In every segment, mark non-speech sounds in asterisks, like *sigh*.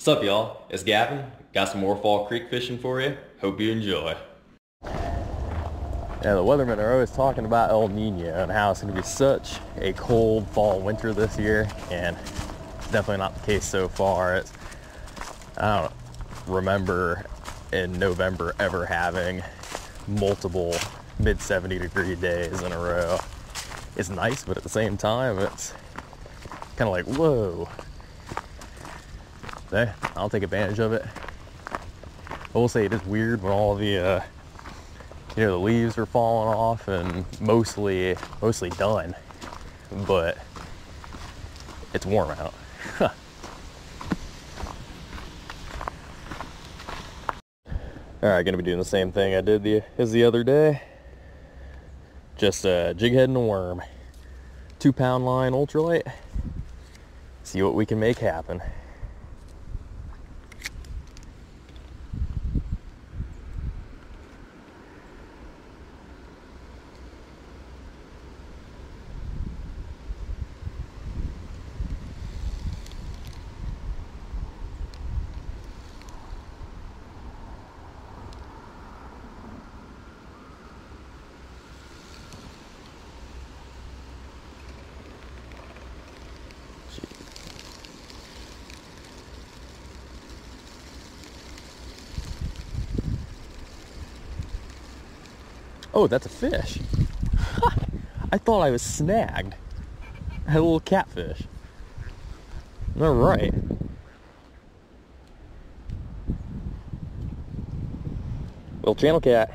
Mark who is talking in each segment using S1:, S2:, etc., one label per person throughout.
S1: Sup y'all, it's Gavin. Got some more fall creek fishing for you. Hope you enjoy.
S2: Yeah, the weathermen are always talking about El Nino and how it's going to be such a cold fall winter this year, and it's definitely not the case so far. It's, I don't remember in November ever having multiple mid 70 degree days in a row. It's nice, but at the same time, it's kind of like, whoa. I'll take advantage of it. I will say it is weird when all the, uh, you know, the leaves are falling off and mostly, mostly done, but it's warm out. *laughs* All right, gonna be doing the same thing I did the as the other day. Just a jig head and a worm. Two pound line ultralight. See what we can make happen. Oh, that's a fish. *laughs* I thought I was snagged. I had a little catfish. All right. Little channel cat.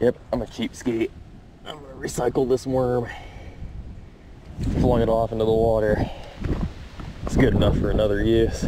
S2: Yep, I'm a cheapskate. I'm gonna recycle this worm. Flung it off into the water. It's good enough for another use.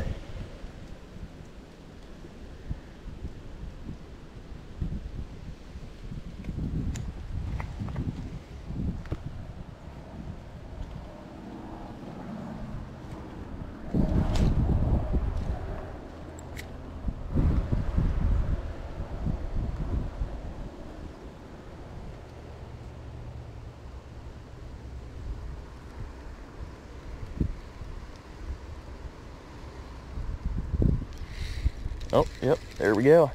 S2: Oh, yep, there we go.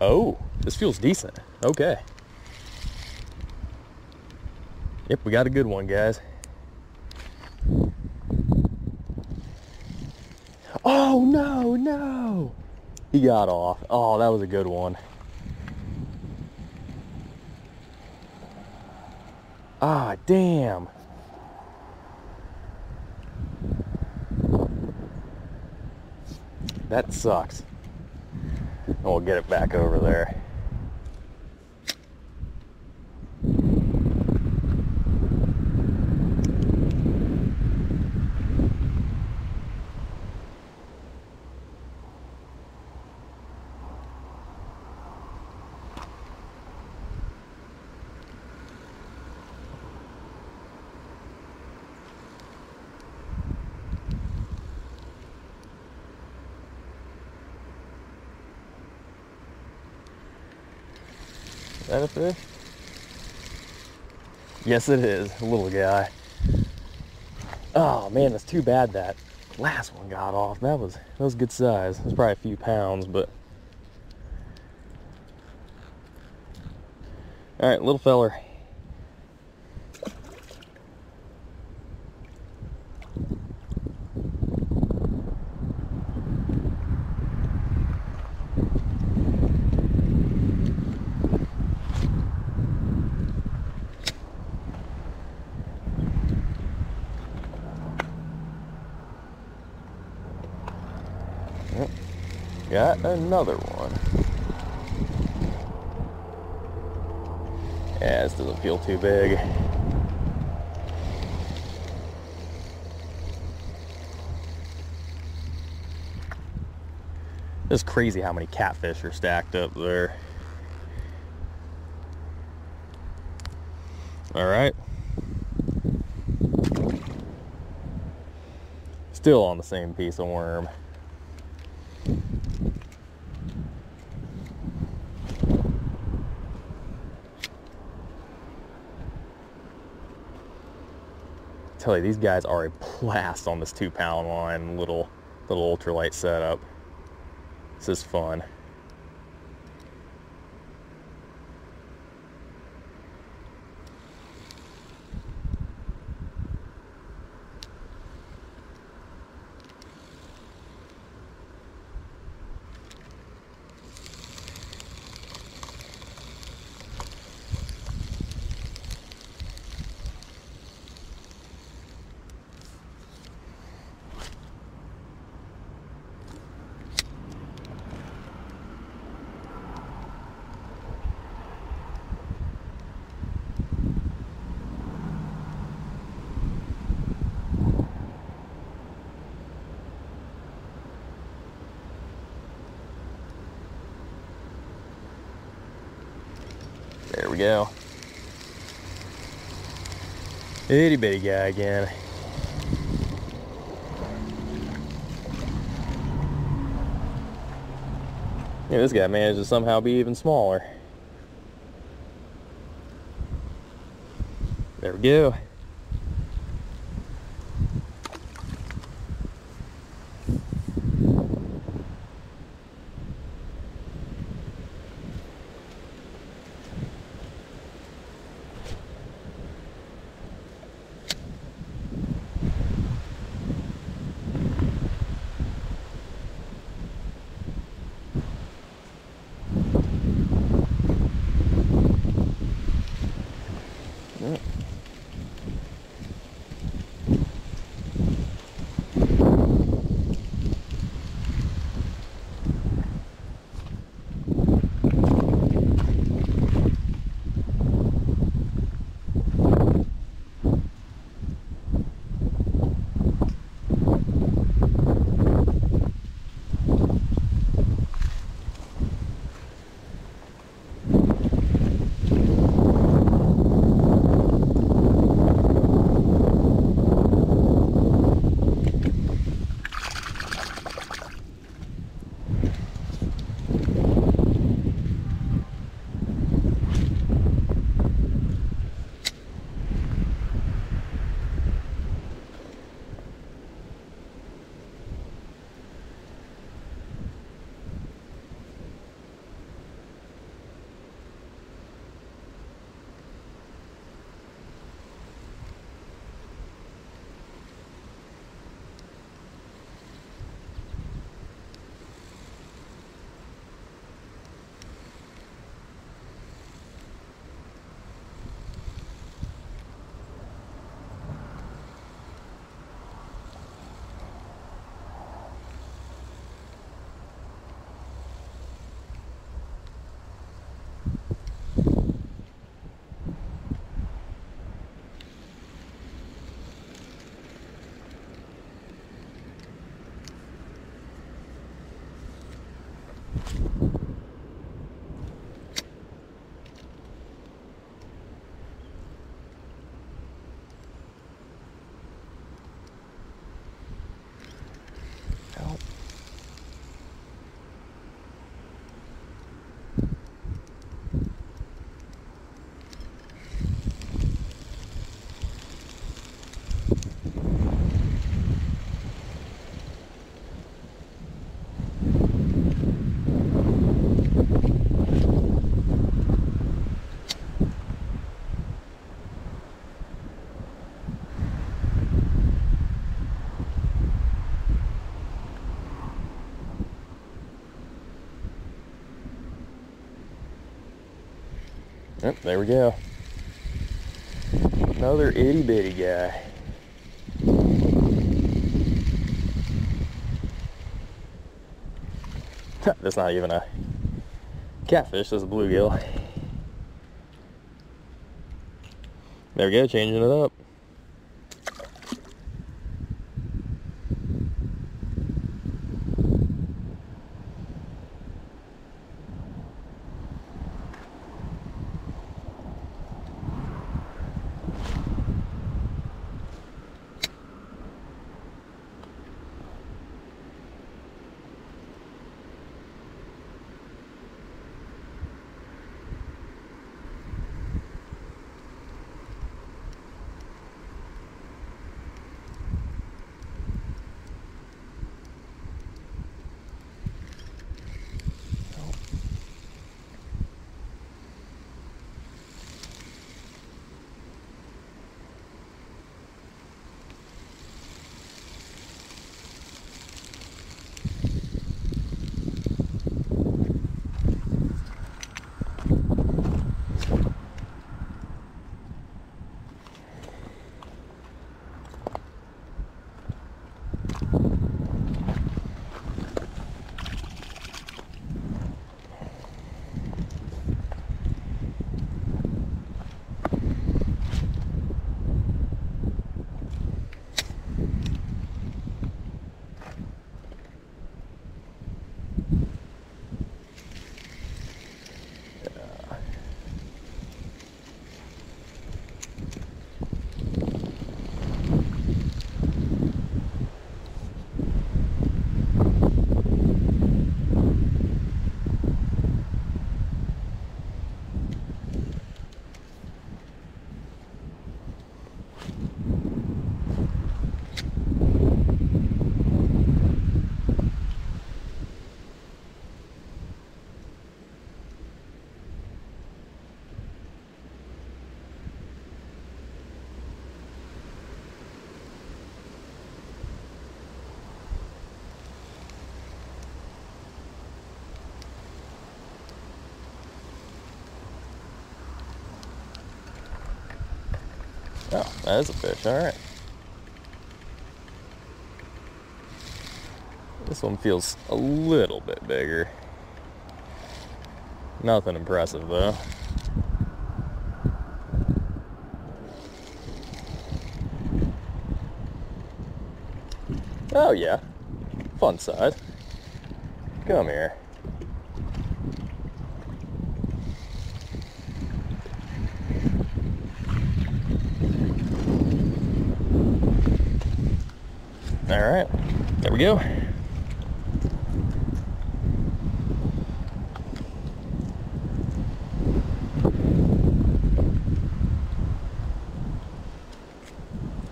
S2: Oh, this feels decent. Okay. Yep, we got a good one, guys. Oh, no, no. He got off. Oh, that was a good one. Ah, damn. That sucks. And we'll get it back over there. That a fish? Yes, it is. A little guy. Oh man, it's too bad that last one got off. That was that was good size. It was probably a few pounds, but all right, little feller. Got another one. Yeah, this doesn't feel too big. It's crazy how many catfish are stacked up there. All right. Still on the same piece of worm. Tell you, these guys are a blast on this two pound line, little, little ultralight setup. This is fun. Go. Itty bitty guy again. Yeah, this guy managed to somehow be even smaller. There we go. There we go. Another itty bitty guy. *laughs* That's not even a catfish, that's a bluegill. There we go, changing it up. Oh, that is a fish. All right. This one feels a little bit bigger. Nothing impressive though. Oh yeah, fun size. Come here. All right, there we go.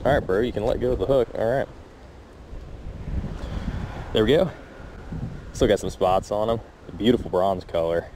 S2: All right, bro, you can let go of the hook. All right. There we go. Still got some spots on them. Beautiful bronze color.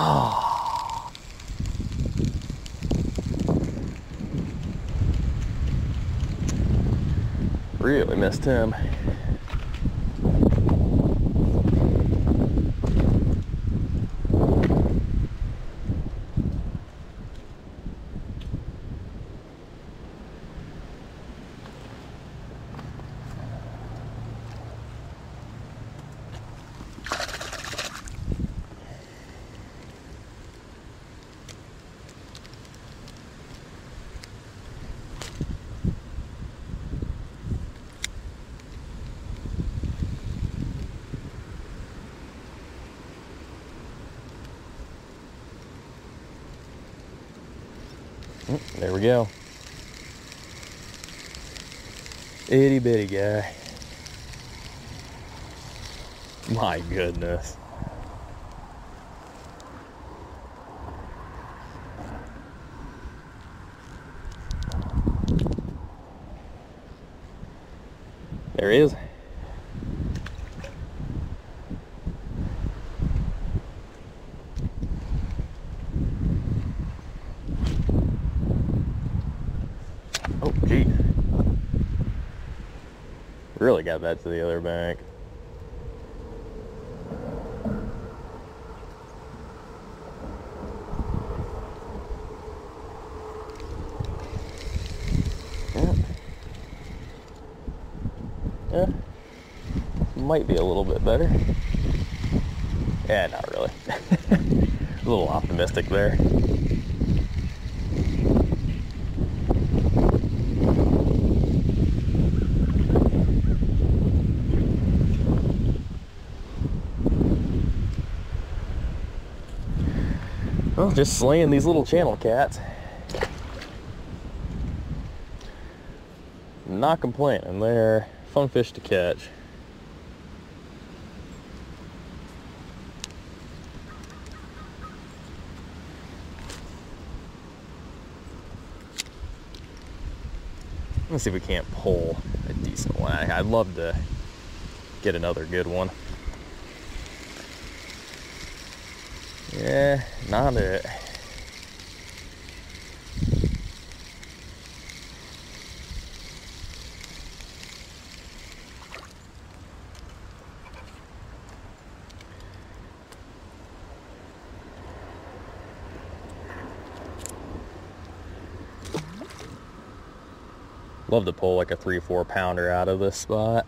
S2: Oh. Really missed There we go. Itty bitty guy. My goodness. There he is. Oh, gee. Really got that to the other bank. Yeah. Yeah. Might be a little bit better. Yeah, not really. *laughs* a little optimistic there. Well, just slaying these little channel cats. Not complaining. They're fun fish to catch. Let's see if we can't pull a decent one. I'd love to get another good one. Yeah, not it. Love to pull like a three, four pounder out of this spot.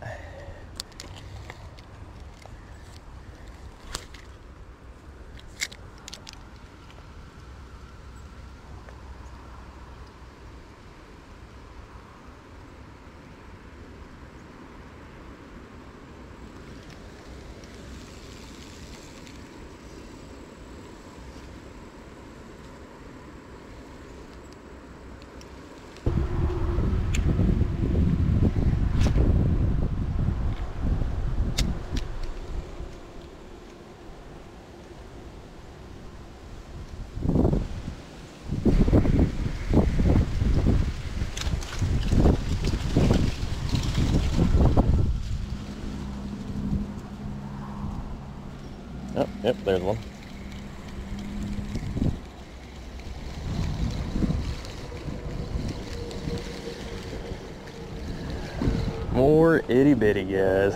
S2: More itty bitty guys.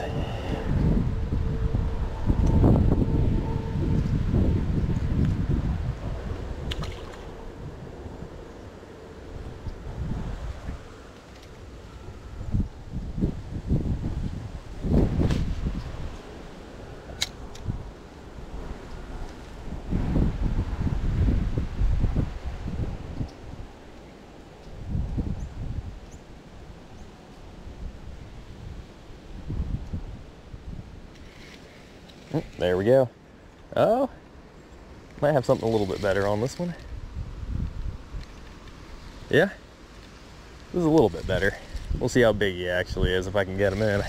S2: Go. Oh, might have something a little bit better on this one. Yeah, this is a little bit better. We'll see how big he actually is if I can get him in.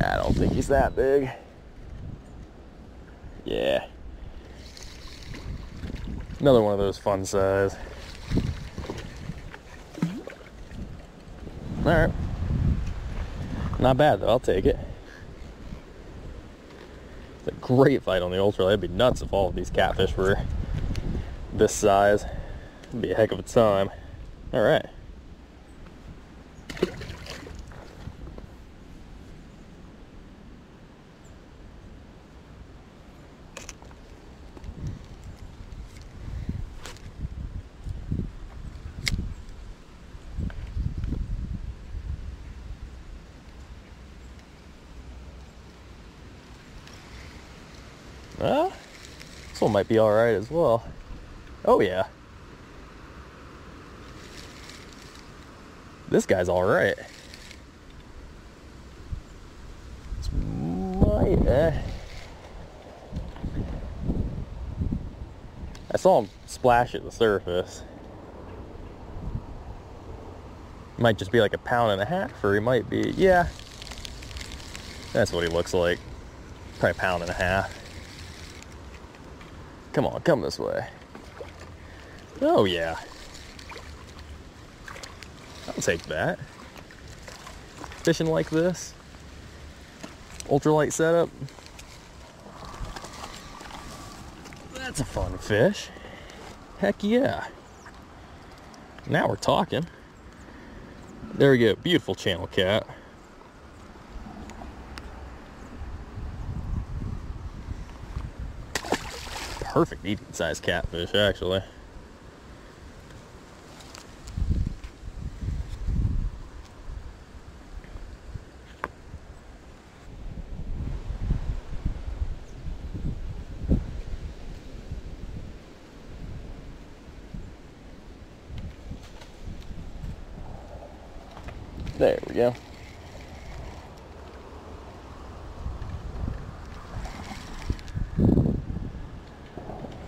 S2: I don't think he's that big. Yeah. Another one of those fun size. All right. Not bad though, I'll take it. It's a great fight on the ultra. It'd be nuts if all of these catfish were this size. It'd be a heck of a time. All right. Well, this one might be all right as well. Oh yeah. This guy's all right. This might, eh. I saw him splash at the surface. Might just be like a pound and a half, or he might be, yeah. That's what he looks like. Probably a pound and a half. Come on, come this way. Oh yeah. I'll take that. Fishing like this. Ultralight setup. That's a fun fish. Heck yeah. Now we're talking. There we go. Beautiful channel cat. Perfect eating size catfish actually. There we go.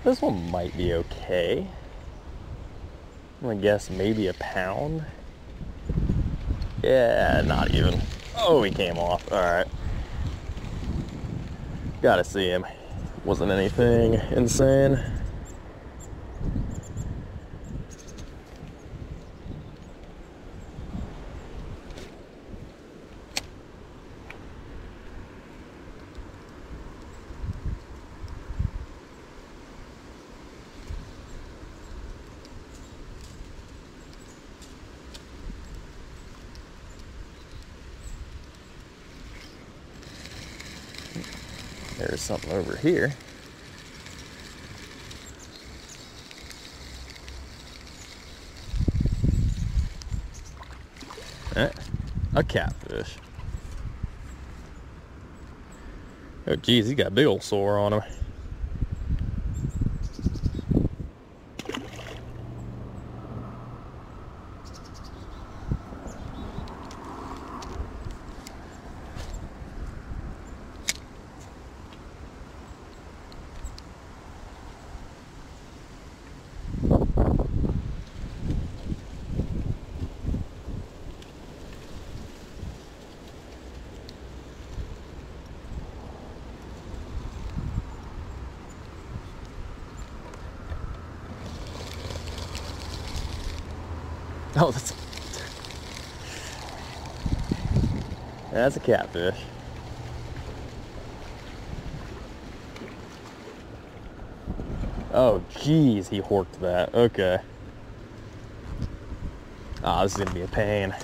S2: This one might be okay. I'm gonna guess maybe a pound. Yeah, not even. Oh, he came off. All right. Gotta see him. Wasn't anything insane. There's something over here. Eh, a catfish. Oh geez, he got a big old sore on him. *laughs* Oh, that's that's a catfish. Oh, jeez, he horked that. Okay. Ah, this is gonna be a pain.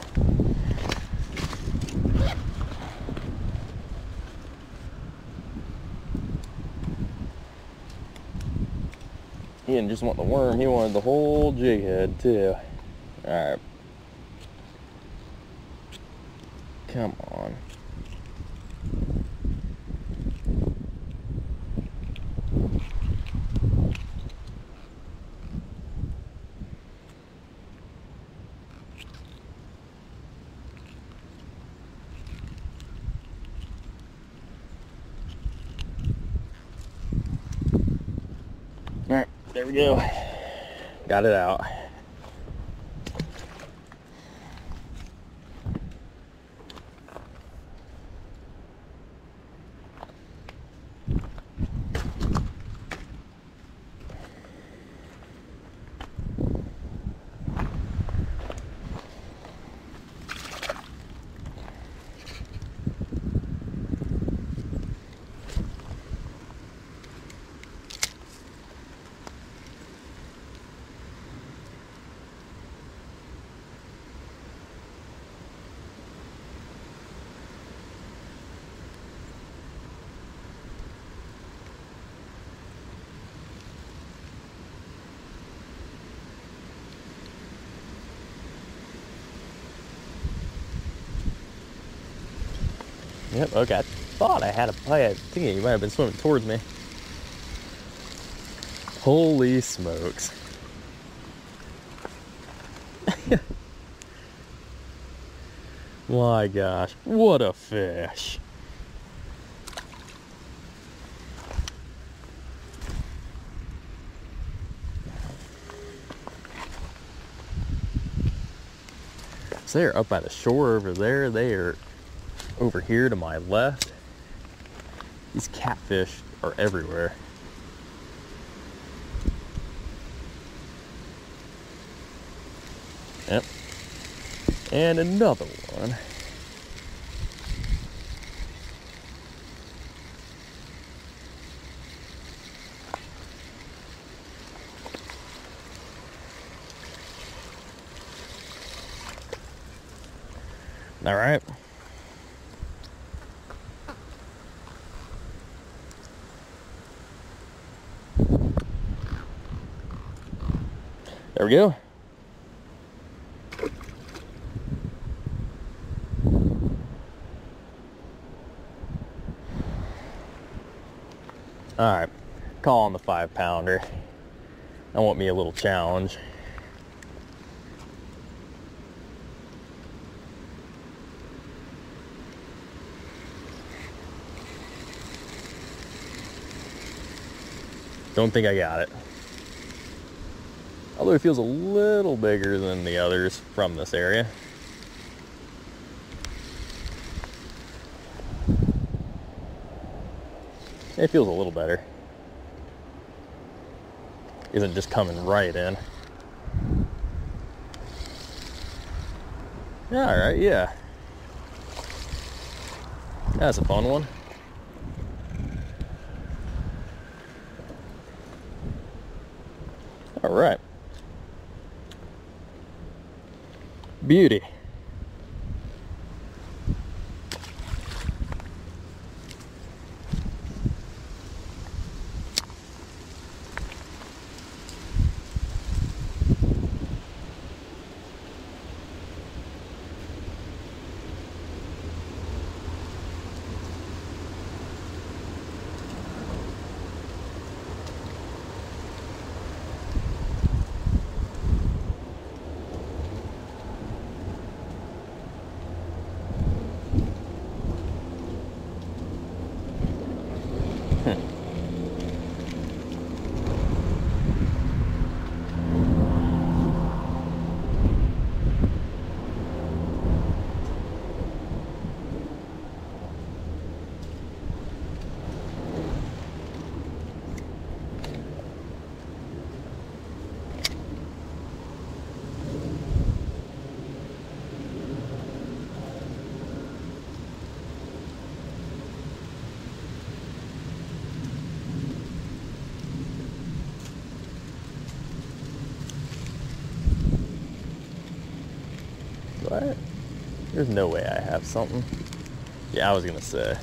S2: He didn't just want the worm, he wanted the whole jig head too. Alright. Come on. Alright, there we go. Got it out. Yep, okay. I thought I had a play. I think he might have been swimming towards me. Holy smokes. *laughs* My gosh, what a fish. So they're up by the shore over there. They are over here to my left. These catfish are everywhere. Yep. And another one. All right. There we go. All right, call on the five pounder. I want me a little challenge. Don't think I got it. Although it feels a little bigger than the others from this area. It feels a little better. Isn't just coming right in. Yeah, alright, yeah. That's a fun one. All right. Beauty. There's no way I have something. Yeah, I was gonna say.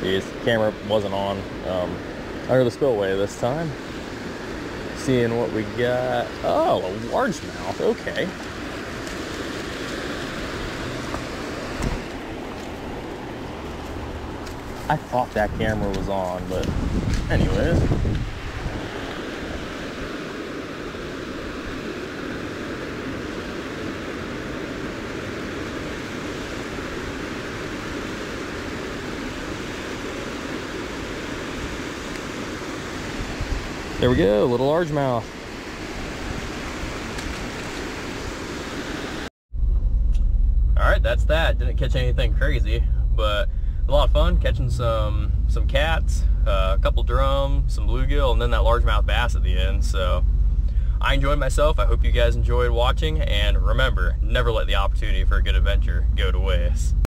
S2: Geez, camera wasn't on um, under the spillway this time. Seeing what we got. Oh, a largemouth. Okay. I thought that camera was on, but anyways. There we go, little largemouth. All right, that's that. Didn't catch anything crazy, but a lot of fun catching some some cats, uh, a couple drum, some bluegill, and then that largemouth bass at the end. So I enjoyed myself. I hope you guys enjoyed watching, and remember, never let the opportunity for a good adventure go to waste.